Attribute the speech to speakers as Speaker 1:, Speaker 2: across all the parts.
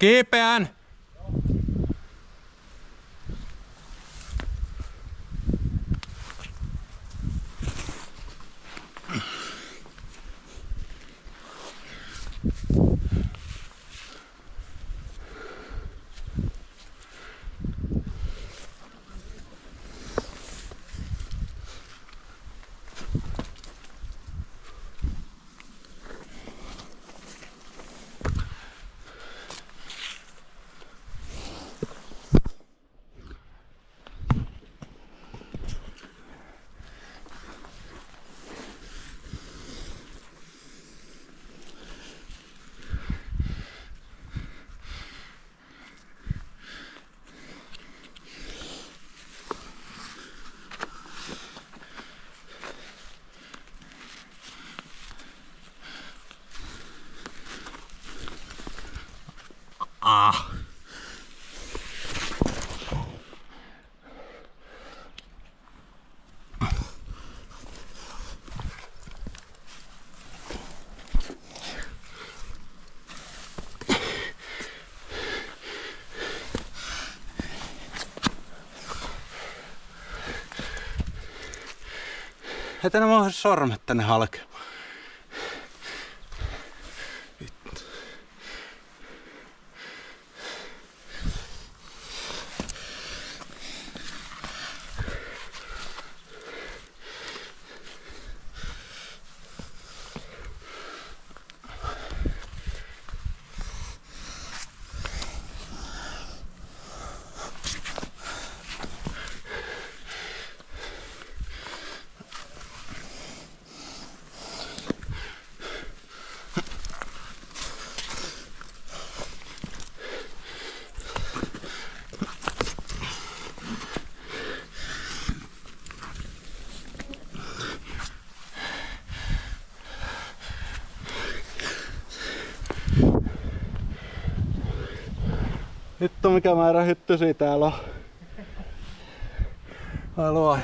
Speaker 1: Kiipeän! Ah. Että nämä on sormet tänne halke. Vittu mikä määrä hyttysiä täällä on. Ai luoja.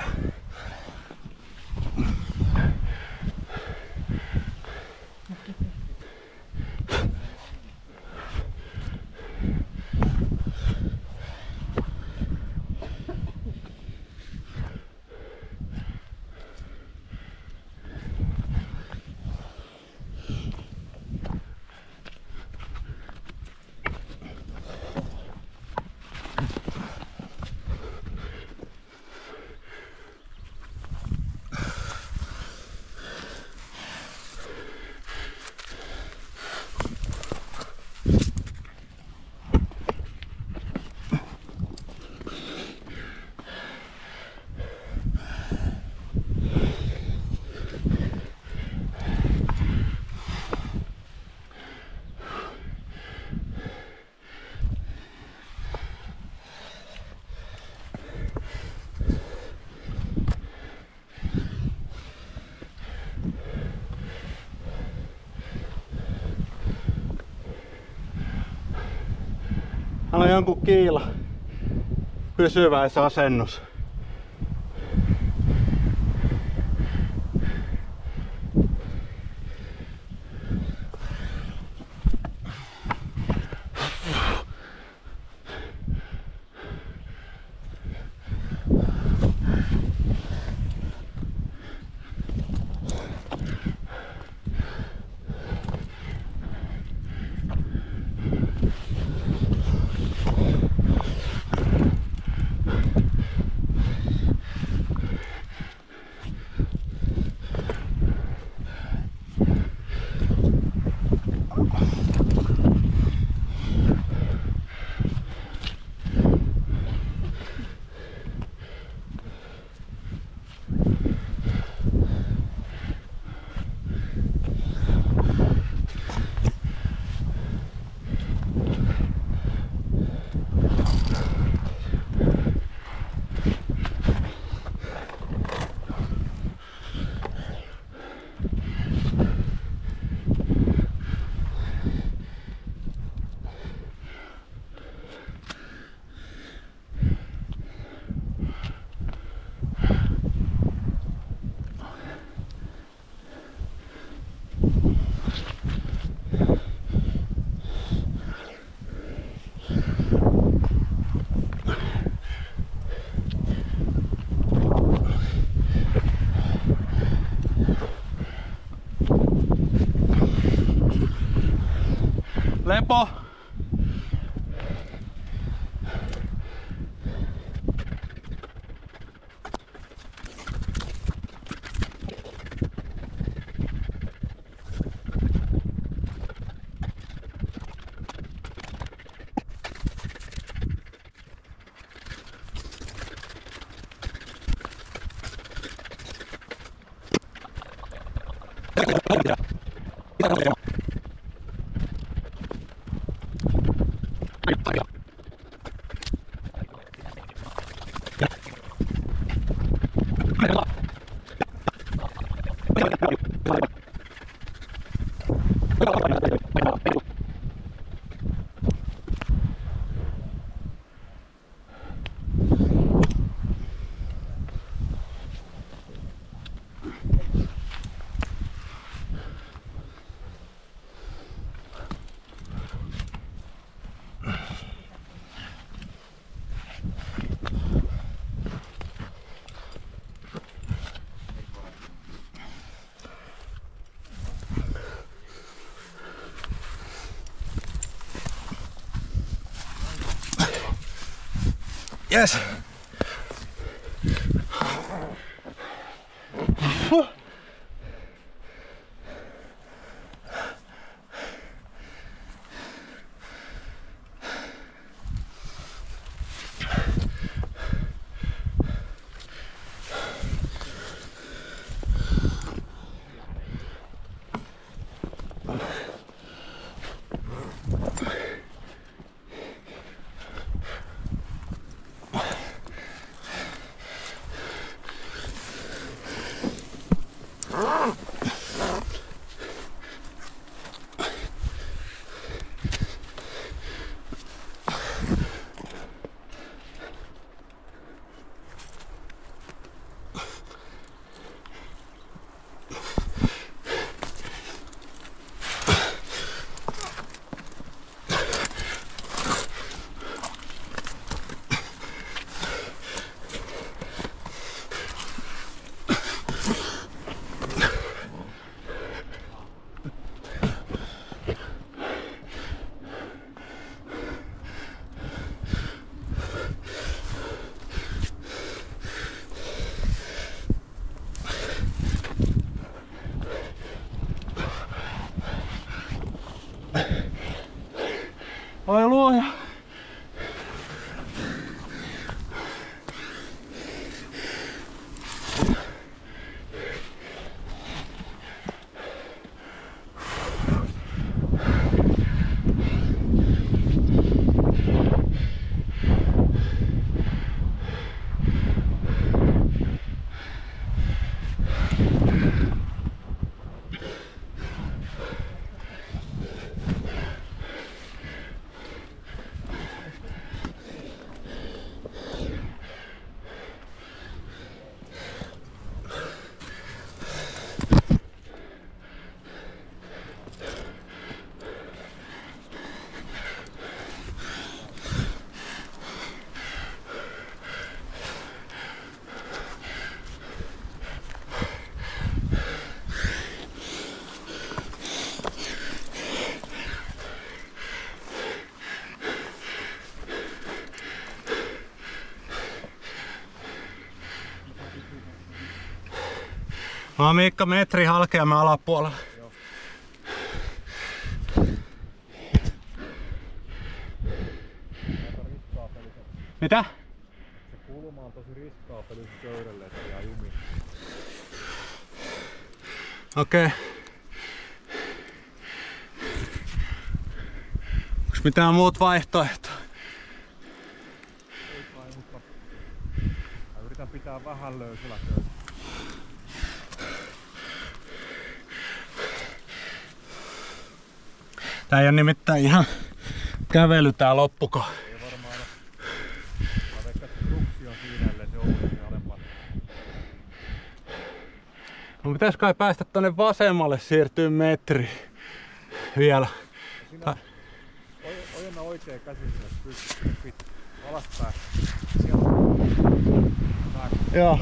Speaker 1: Hän on jonkun kiila. Pysyväisasennus. tempo. Yes. Mä oon Miikka metri halkeamme alapuolella. Mitä?
Speaker 2: Se kulma on tosi riskaa peli köydelle, että jää jumiin.
Speaker 1: Okei. Okay. Onks mitään muut vaihtoehtoa?
Speaker 2: Ei kai, mutta mä yritän pitää vähän löysällä köydellä.
Speaker 1: Tää ei oo nimittäin ihan kävely tää loppuko.
Speaker 2: Ole. Ollut niin.
Speaker 1: No pitäis kai päästä tonne vasemmalle siirtyy metri vielä.
Speaker 2: Siinä oj, ojenna oikea käsi sinne pystyy alaspäin. Sieltä.
Speaker 1: Joo.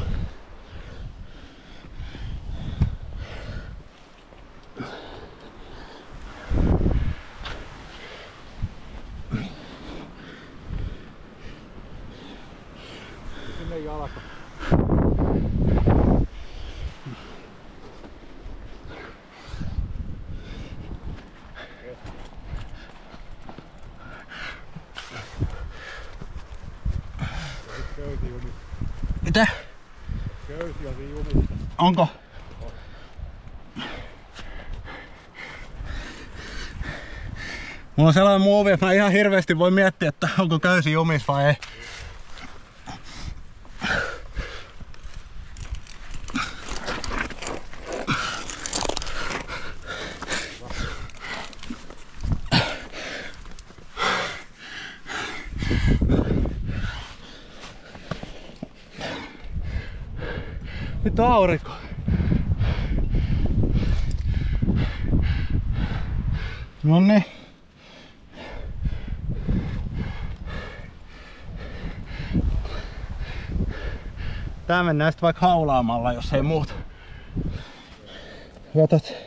Speaker 2: Toinen jalka. Jumissa.
Speaker 1: Mitä?
Speaker 2: Köysi siinä jumissa.
Speaker 1: Onko? Mulla on sellainen muovi, että mä ihan hirveästi voi miettiä, että onko köysi jumis vai ei. Nyt on aurinko. No niin. Tää mennään sitten vaikka haulaamalla, jos ei muuta. Jotat.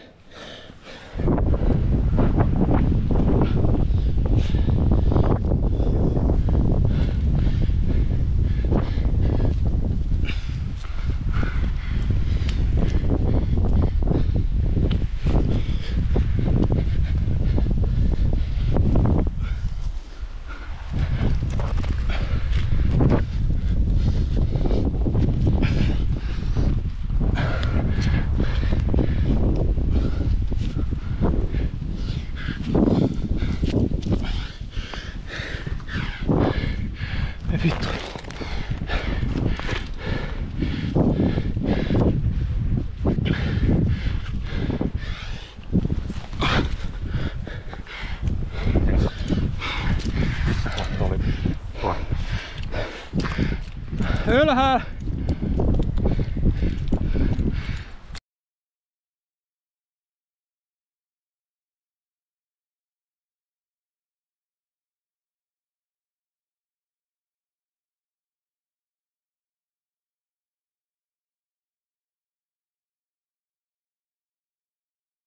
Speaker 2: Oli.
Speaker 1: Ylhäällä